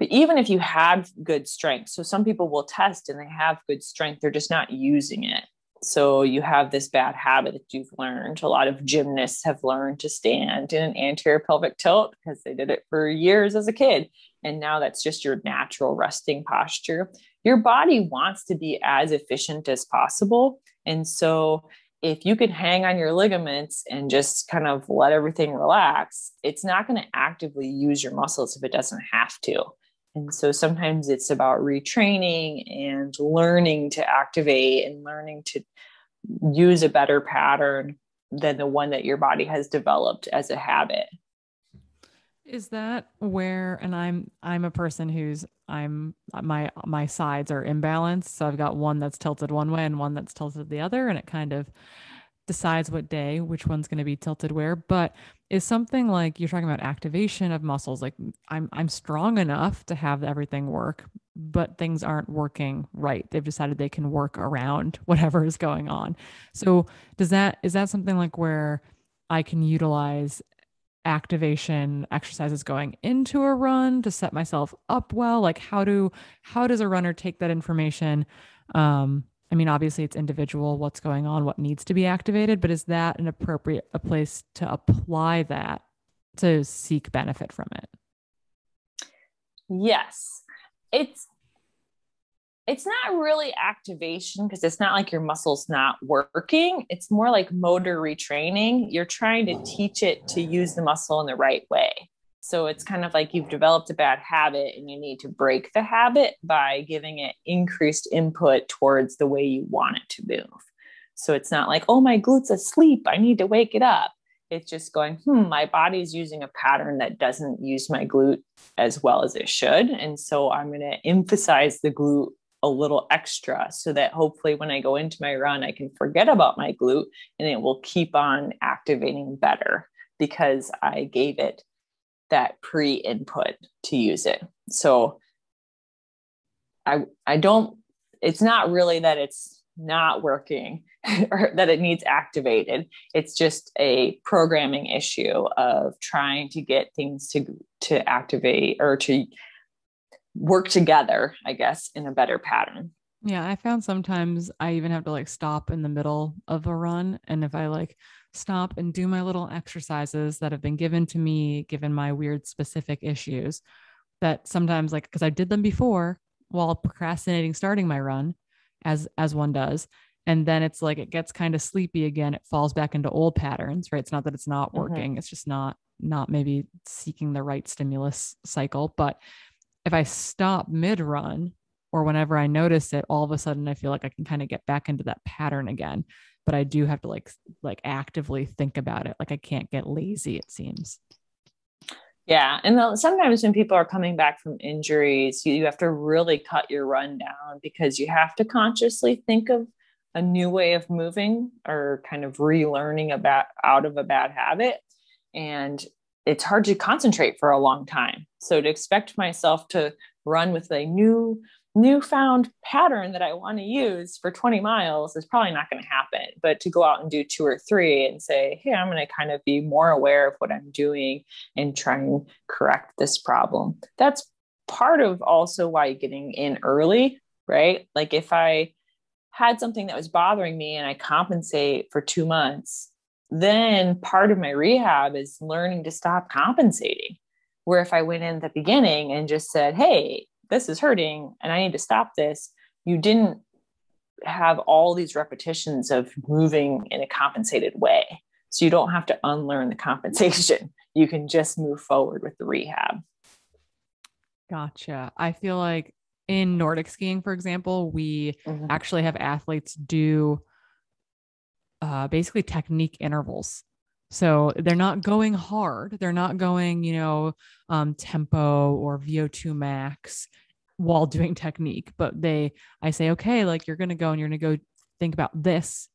but even if you have good strength, so some people will test and they have good strength, they're just not using it. So you have this bad habit that you've learned. A lot of gymnasts have learned to stand in an anterior pelvic tilt because they did it for years as a kid. And now that's just your natural resting posture. Your body wants to be as efficient as possible. And so if you can hang on your ligaments and just kind of let everything relax, it's not going to actively use your muscles if it doesn't have to. And so sometimes it's about retraining and learning to activate and learning to use a better pattern than the one that your body has developed as a habit. Is that where and I'm I'm a person who's I'm my my sides are imbalanced. So I've got one that's tilted one way and one that's tilted the other and it kind of decides what day which one's going to be tilted where but is something like you're talking about activation of muscles like i'm i'm strong enough to have everything work but things aren't working right. They've decided they can work around *laughs* whatever is going on. So does that is that something like where i can utilize activation exercises going into a run to set myself up well? Like how do how does a runner take that information um I mean, obviously it's individual, what's going on, what needs to be activated, but is that an appropriate a place to apply that to seek benefit from it? Yes. It's it's not really activation because it's not like your muscles not working. It's more like motor retraining. You're trying to teach it to use the muscle in the right way. So it's kind of like you've developed a bad habit and you need to break the habit by giving it increased input towards the way you want it to move. So it's not like, oh, my glute's asleep. I need to wake it up. It's just going, hmm, my body's using a pattern that doesn't use my glute as well as it should. And so I'm going to emphasize the glute a little extra so that hopefully when I go into my run, I can forget about my glute and it will keep on activating better because I gave it that pre-input to use it. So I I don't it's not really that it's not working *laughs* or that it needs activated. It's just a programming issue of trying to get things to to activate or to work together, I guess, in a better pattern. Yeah, I found sometimes I even have to like stop in the middle of a run and if I like stop and do my little exercises that have been given to me, given my weird specific issues that sometimes like because I did them before while procrastinating starting my run as as one does and then it's like it gets kind of sleepy again it falls back into old patterns right it's not that it's not mm-hmm. working mm-hmm. it's just not not maybe seeking the right stimulus cycle but if i stop mid run or whenever i notice it all of a sudden i feel like i can kind of get back into that pattern again but I do have to like like actively think about it. Like I can't get lazy, it seems. Yeah. And sometimes when people are coming back from injuries, you, you have to really cut your run down because you have to consciously think of a new way of moving or kind of relearning about out of a bad habit. And it's hard to concentrate for a long time. So to expect myself to run with a new newfound pattern that I want to use for 20 miles is probably not going to happen. But to go out and do two or three and say, hey, I'm going to kind of be more aware of what I'm doing and try and correct this problem. That's part of also why getting in early, right? Like if I had something that was bothering me and I compensate for two months, then part of my rehab is learning to stop compensating. Where if I went in the beginning and just said, hey, this is hurting and I need to stop this, you didn't have all these repetitions of moving in a compensated way. So you don't have to unlearn the compensation. *laughs* You can just move forward with the rehab. Gotcha. I feel like in Nordic skiing, for example, we mm-hmm. actually have athletes do uh, basically technique intervals. So they're not going hard. They're not going, you know, um, tempo or VO2 max while doing technique, but they, I say, okay, like you're going to go and you're going to go think about this.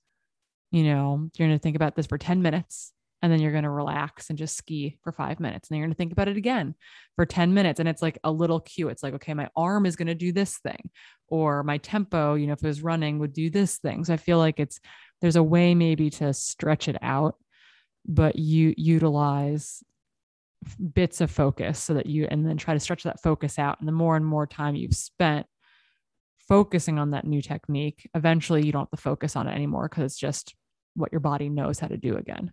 You know, you're going to think about this for 10 minutes and then you're going to relax and just ski for five minutes. And then you're going to think about it again for 10 minutes. And it's like a little cue. It's like, okay, my arm is going to do this thing, or my tempo, you know, if it was running, would do this thing. So I feel like it's, there's a way maybe to stretch it out but you utilize bits of focus so that you and then try to stretch that focus out. And the more and more time you've spent focusing on that new technique eventually you don't have to focus on it anymore because it's just what your body knows how to do again.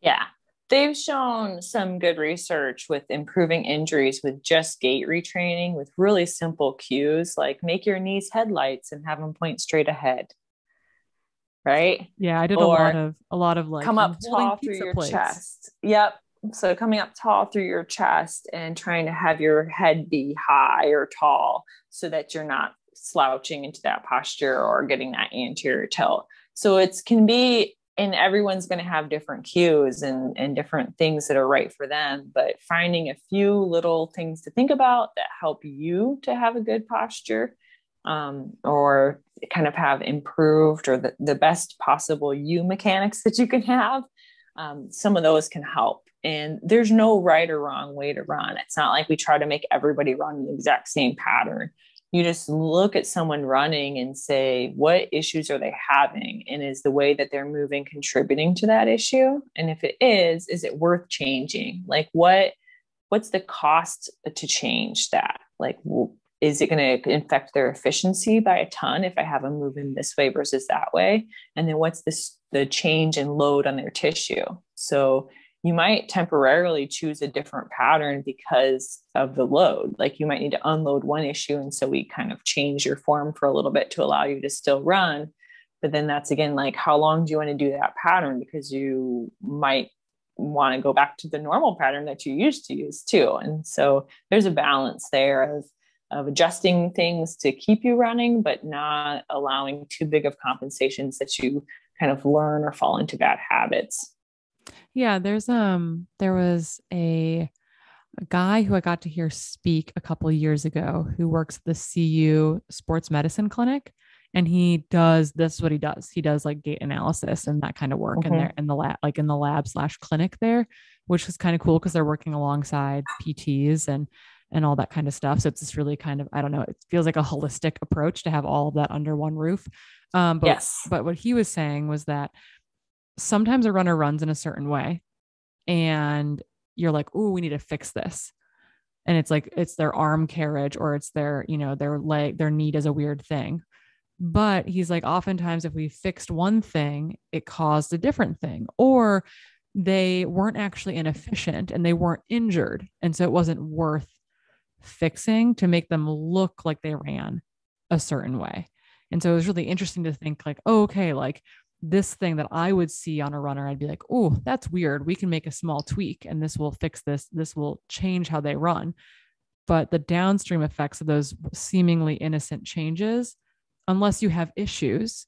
Yeah. They've shown some good research with improving injuries with just gait retraining with really simple cues like make your knees headlights and have them point straight ahead right? Yeah, I did or a lot of a lot of like come up tall through your plates. chest. Yep. So coming up tall through your chest and trying to have your head be high or tall so that you're not slouching into that posture or getting that anterior tilt. So it can be, and everyone's going to have different cues and, and different things that are right for them. But finding a few little things to think about that help you to have a good posture um, or kind of have improved or the, the best possible you mechanics that you can have, um, some of those can help. And there's no right or wrong way to run. It's not like we try to make everybody run the exact same pattern. You just look at someone running and say, what issues are they having? And is the way that they're moving contributing to that issue? And if it is, is it worth changing? Like what what's the cost to change that? Like is it going to affect their efficiency by a ton if I have them moving this way versus that way? And then what's this the change in load on their tissue? So you might temporarily choose a different pattern because of the load. Like you might need to unload one issue. And so we kind of change your form for a little bit to allow you to still run. But then that's again like how long do you want to do that pattern? Because you might want to go back to the normal pattern that you used to use too. And so there's a balance there of of adjusting things to keep you running, but not allowing too big of compensations that you kind of learn or fall into bad habits. Yeah, there's um there was a, a guy who I got to hear speak a couple years ago who works at the CU Sports Medicine Clinic and he does this what he does. He does like gait analysis and that kind of work mm-hmm. in there in the lab like in the lab slash clinic there, which is kind of cool because they're working alongside PTs and and all that kind of stuff. So it's this really kind of, I don't know, it feels like a holistic approach to have all of that under one roof. Um, but, yes. but what he was saying was that sometimes a runner runs in a certain way and you're like, oh, we need to fix this. And it's like, it's their arm carriage or it's their, you know, their leg, their knee does a weird thing. But he's like, oftentimes if we fixed one thing, it caused a different thing. Or they weren't actually inefficient and they weren't injured. And so it wasn't worth fixing to make them look like they ran a certain way. And so it was really interesting to think like, oh, okay, like this thing that I would see on a runner, I'd be like, oh, that's weird. We can make a small tweak and this will fix this. This will change how they run. But the downstream effects of those seemingly innocent changes, unless you have issues,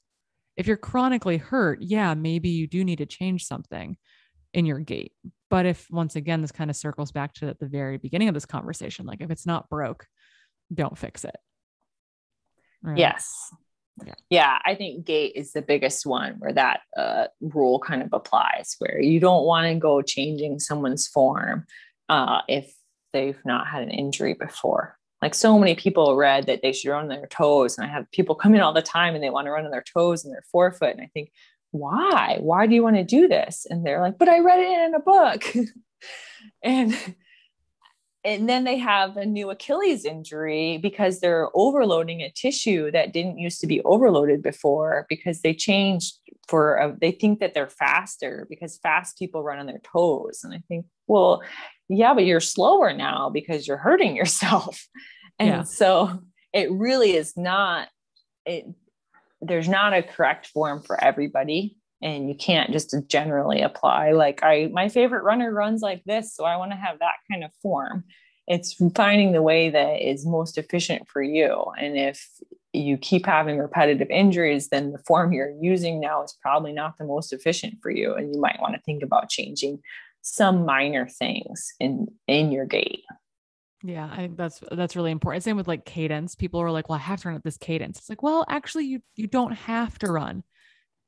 if you're chronically hurt, yeah, maybe you do need to change something in your gait. But if once again, this kind of circles back to the very beginning of this conversation, like if it's not broke, don't fix it. Right? Yes. Yeah. yeah, I think gait is the biggest one where that uh, rule kind of applies, where you don't want to go changing someone's form uh, if they've not had an injury before. Like so many people read that they should run on their toes, and I have people come in all the time and they want to run on their toes and their forefoot, and I think, why? Why do you want to do this? And they're like, but I read it in a book. *laughs* and and then they have a new Achilles injury because they're overloading a tissue that didn't used to be overloaded before because they changed for a, they think that they're faster because fast people run on their toes and I think well yeah but you're slower now because you're hurting *laughs* yourself and yeah. so it really is not it there's not a correct form for everybody and you can't just generally apply. Like i my favorite runner runs like this so i want to have that kind of form. It's finding the way that is most efficient for you and if you keep having repetitive injuries then the form you're using now is probably not the most efficient for you and you might want to think about changing some minor things in in your gait yeah, I think that's that's really important. Same with like cadence. People are like, "Well, I have to run at this cadence." It's like, well, actually, you you don't have to run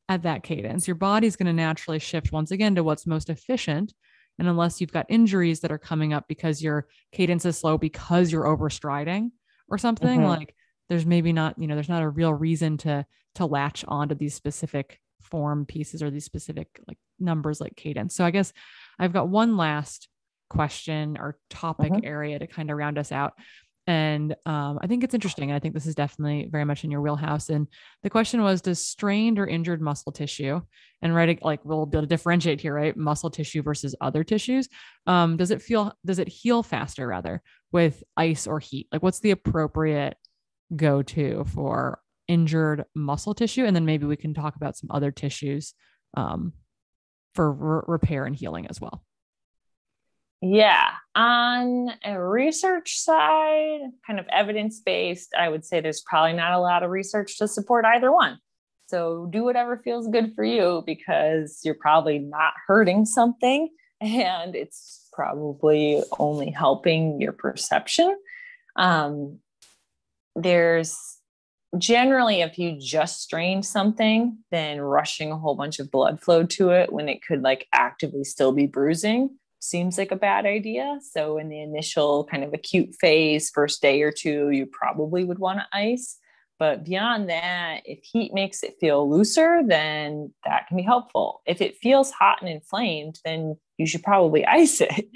at that cadence. Your body's going to naturally shift once again to what's most efficient. And unless you've got injuries that are coming up because your cadence is slow because you're overstriding or something, mm-hmm. like there's maybe not, you know, there's not a real reason to to latch onto these specific form pieces or these specific like numbers like cadence. So I guess I've got one last question or topic uh-huh. area to kind of round us out. And um, I think it's interesting. And I think this is definitely very much in your wheelhouse. And the question was Does strained or injured muscle tissue, and right, like we'll be able to differentiate here, right? Muscle tissue versus other tissues. Um, does it feel, does it heal faster rather with ice or heat? Like, what's the appropriate go to for injured muscle tissue? And then maybe we can talk about some other tissues um, for re- repair and healing as well. Yeah. On a research side, kind of evidence based, I would say there's probably not a lot of research to support either one. So do whatever feels good for you because you're probably not hurting something *laughs* and it's probably only helping your perception. Um, there's generally, if you just strained something, then rushing a whole bunch of blood flow to it when it could like actively still be bruising seems like a bad idea. So, in the initial kind of acute phase, first day or two, you probably would want to ice. But beyond that, if heat makes it feel looser, then that can be helpful. If it feels hot and inflamed, then you should probably *laughs* ice it.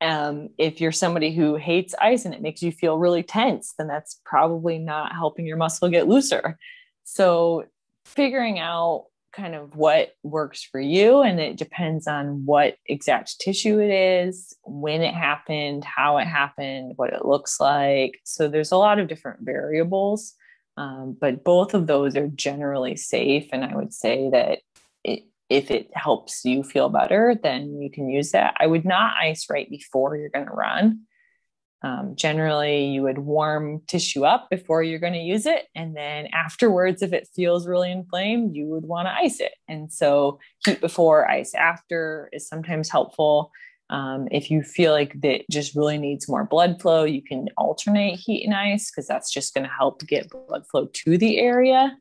Um, if you're somebody who hates ice and it makes you feel really tense, then that's probably not helping your muscle get looser. So, figuring out kind of what works for you, and it depends on what exact tissue it is, when it happened, how it happened, what it looks like. So, there's a lot of different variables, um, but both of those are generally safe. And I would say that it, if it helps you feel better, then you can use that. I would not ice right before you're going to run. Um, generally, you would warm tissue up before you're going to use it. And then afterwards, if it feels really inflamed, you would want to ice it. And so, heat before, ice after is sometimes helpful. Um, if you feel like that just really needs more blood flow, you can alternate heat and ice because that's just going to help get blood flow to the area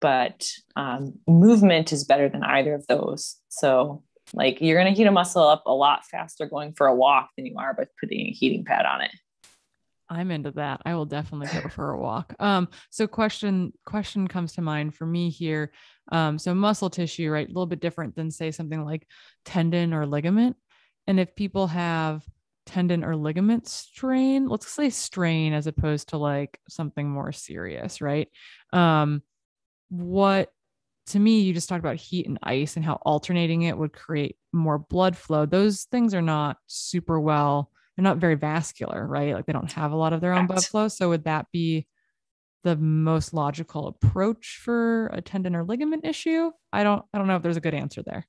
but um, movement is better than either of those. So, like, you're going to heat a muscle up a lot faster going for a walk than you are by putting a heating pad on it. I'm into that. I will definitely go for a walk. Um, so question question comes to mind for me here. Um, so muscle tissue, right? A little bit different than say something like tendon or ligament. And if people have tendon or ligament strain, let's say strain as opposed to like something more serious, right? Um, what to me, you just talked about heat and ice and how alternating it would create more blood flow. Those things are not super well, they're not very vascular, right? Like they don't have a lot of their own blood flow. So would that be the most logical approach for a tendon or ligament issue? I don't I don't know if there's a good answer there.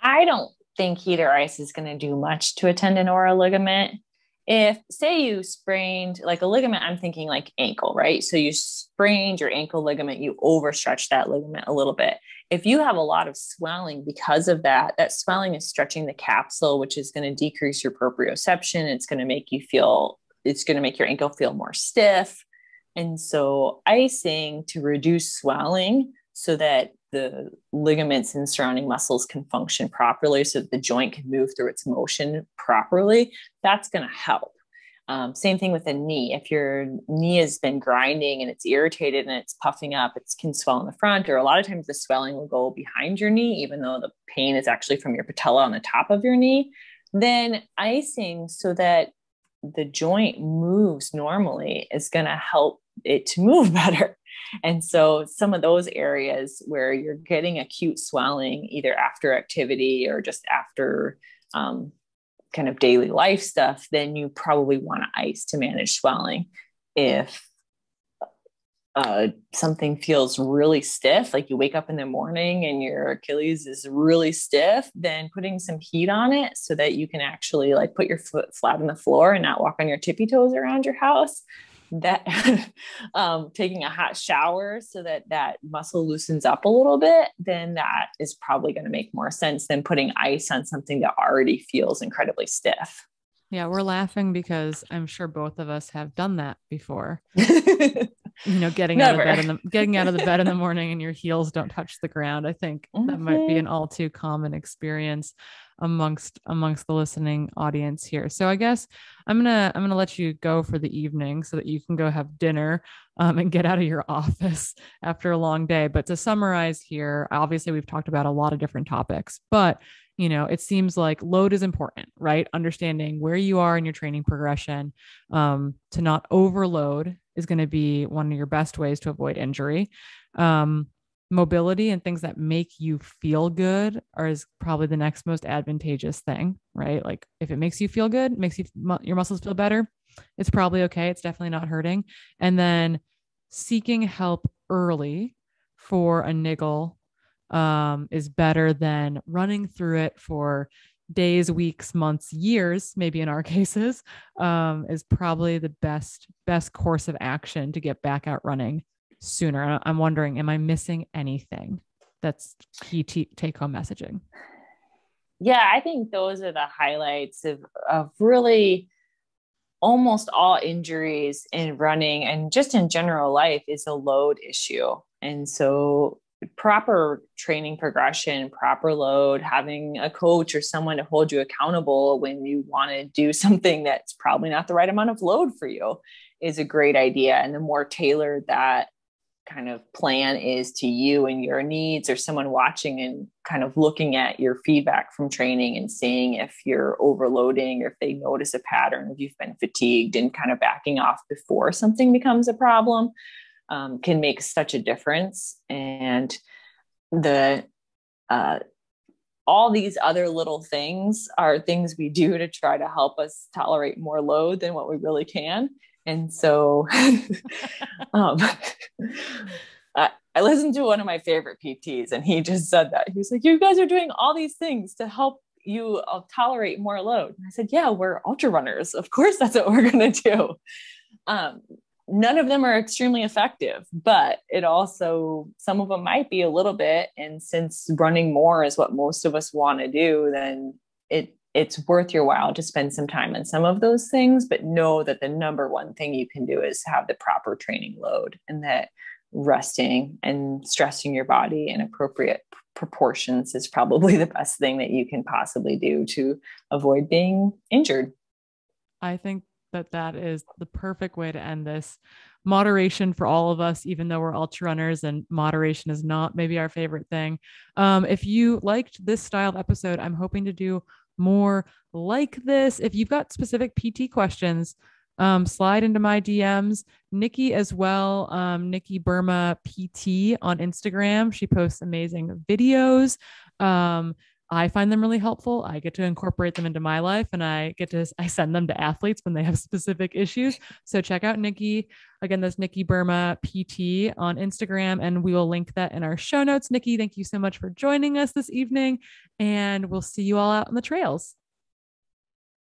I don't think heat or ice is going to do much to a tendon or a ligament if say you sprained like a ligament i'm thinking like ankle right? So you sprained your ankle ligament you overstretch that ligament a little bit. If you have a lot of swelling because of that that swelling is stretching the capsule which is going to decrease your proprioception. It's going to make you feel it's going to make your ankle feel more stiff. And so icing to reduce swelling so that the ligaments and surrounding muscles can function properly so that the joint can move through its motion properly, that's going to help. Um, same thing with a knee. If your knee has been grinding and it's irritated and it's puffing up, it can swell in the front, or a lot of times the swelling will go behind your knee, even though the pain is actually from your patella on the top of your knee. Then icing so that the joint moves normally is going to help it to move *laughs* better. And so, some of those areas where you're getting acute swelling, either after activity or just after um, kind of daily life stuff, then you probably want to ice to manage swelling. If uh, something feels really stiff, like you wake up in the morning and your Achilles is really stiff, then putting some heat on it so that you can actually like put your foot flat on the floor and not walk on your tippy toes around your house that *laughs* um, taking a hot shower so that that muscle loosens up a little bit, then that is probably going to make more sense than putting ice on something that already feels incredibly stiff. Yeah, we're laughing because I'm sure both of us have done that before. *laughs* you know, getting Never. out of bed in the getting out of the bed in the *laughs* morning and your heels don't touch the ground. I think mm-hmm. that might be mm-hmm. an all too common experience amongst amongst the listening audience here. So I guess I'm gonna I'm gonna let you go for the evening so that you can go have dinner um, and get out of your *laughs* office after a long day. But to summarize here, obviously we've talked about a lot of different topics, but you know it seems like load is important right understanding where you are in your training progression um, to not overload is going to be one of your best ways to avoid injury um, mobility and things that make you feel good are is probably the next most advantageous thing, right? Like if it makes you feel good, makes you your muscles feel better, it's probably okay. It's definitely not hurting. And then seeking help early for a niggle um, is better than running through it for days, weeks, months, years, maybe in our *laughs* cases, um, is probably the best best course of action to get back out running sooner. I'm wondering, am I missing anything? That's key t- take home messaging. Yeah, I think those are the highlights of of really almost all injuries in running and just in general life is a load issue. And so proper training progression, proper load, having a coach or someone to hold you accountable when you want to do *laughs* something that's probably not the right amount of load for you is a great idea. And the more tailored that kind of plan is to you and your needs or someone watching and kind of looking at your feedback from training and seeing if you're overloading or if they notice a pattern if you've been fatigued and kind of backing off before something becomes a problem um, can make such a difference and the uh, all these other little things are things we do to try to help us tolerate more load than what we really can and so *laughs* um, *laughs* I, I listened to one of my favorite PTs and he just said that. He was like, You guys are doing all these things to help you uh, tolerate more load. And I said, Yeah, we're ultra runners. Of course, that's what we're going to do. Um, none of them are extremely effective, but it also, some of them might be a little bit. And since running more is what most of us want to do, then it it's worth your while to spend some time on some of those things, but know that the number one thing you can do is have the proper training load and that resting and stressing your body in appropriate proportions is probably *laughs* the best thing that you can possibly do to avoid being injured. I think that that is the perfect way to end this. Moderation for all of us, even though we're ultra runners, and moderation is not maybe our favorite thing. Um, if you liked this style of episode, I'm hoping to do more like this. If you've got specific PT questions, um, slide into my DMs. Nikki as well, um, Nikki Buurma PT on Instagram. She posts amazing videos. Um, I find them really helpful. I get to incorporate them into my life and I get to I send them to athletes when they have *laughs* specific issues. So check out Nikki. Again, that's Nikki Buurma PT on Instagram and we will link that in our show notes. Nikki, thank you so much for joining us this evening and we'll see you all out on the trails.